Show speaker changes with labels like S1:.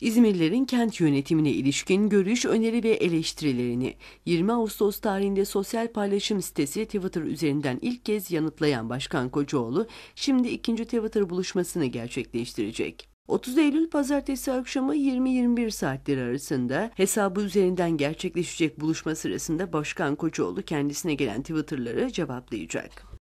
S1: İzmirlilerin kent yönetimine ilişkin görüş, öneri ve eleştirilerini 20 Ağustos tarihinde sosyal paylaşım sitesi Twitter üzerinden ilk kez yanıtlayan Başkan Kocaoğlu, şimdi ikinci Twitter buluşmasını gerçekleştirecek. 30 Eylül pazartesi akşamı 20-21 saatleri arasında hesabı üzerinden gerçekleşecek buluşma sırasında Başkan Kocaoğlu kendisine gelen Twitter'ları cevaplayacak.